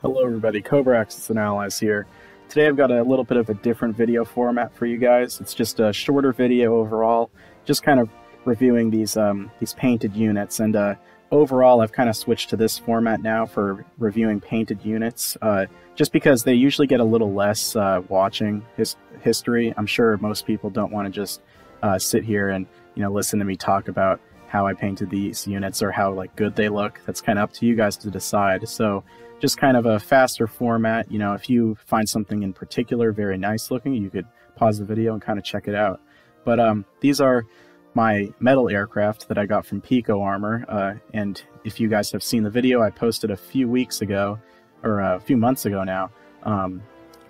Hello everybody, Cobra Axis and Allies here. Today I've got a little bit of a different video format for you guys. It's just a shorter video overall, just kind of reviewing these um, these painted units. And uh, overall, I've kind of switched to this format now for reviewing painted units, uh, just because they usually get a little less uh, watching his history. I'm sure most people don't want to just uh, sit here and you know listen to me talk about how I painted these units or how like good they look. That's kind of up to you guys to decide. So just kind of a faster format. You know, if you find something in particular very nice looking, you could pause the video and kind of check it out. But um, these are my metal aircraft that I got from Pico Armor. Uh, and if you guys have seen the video I posted a few weeks ago, or a few months ago now, um,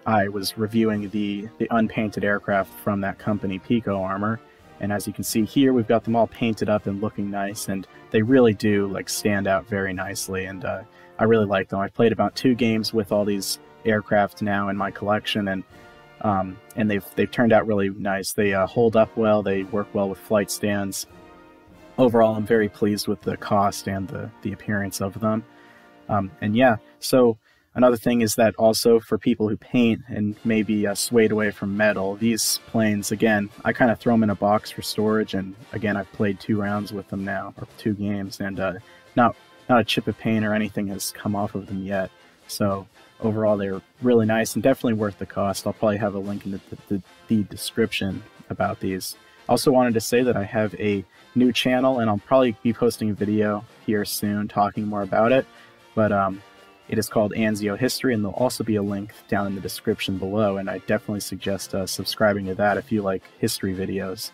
I was reviewing the, the unpainted aircraft from that company, Pico Armor. And as you can see here, we've got them all painted up and looking nice, and they really do like stand out very nicely. And uh, I really like them. I've played about two games with all these aircraft now in my collection, and um, and they've they've turned out really nice. They uh, hold up well. They work well with flight stands. Overall, I'm very pleased with the cost and the the appearance of them. Um, and yeah, so Another thing is that also for people who paint and maybe uh, swayed away from metal, these planes, again, I kind of throw them in a box for storage. And again, I've played two rounds with them now, or two games, and uh, not, not a chip of paint or anything has come off of them yet. So overall, they're really nice and definitely worth the cost. I'll probably have a link in the, the, the description about these. Also wanted to say that I have a new channel and I'll probably be posting a video here soon talking more about it. But um, it is called Anzio History, and there'll also be a link down in the description below. And I definitely suggest uh, subscribing to that if you like history videos.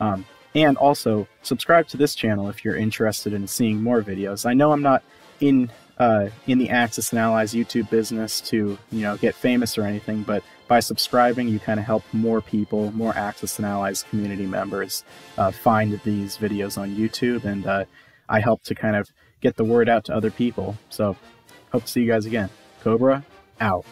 Um, and also subscribe to this channel if you're interested in seeing more videos. I know I'm not in uh, in the Axis and Allies YouTube business to you know get famous or anything, but by subscribing, you kind of help more people, more Axis and Allies community members uh, find these videos on YouTube, and uh, I help to kind of get the word out to other people. So Hope to see you guys again. Cobra, out.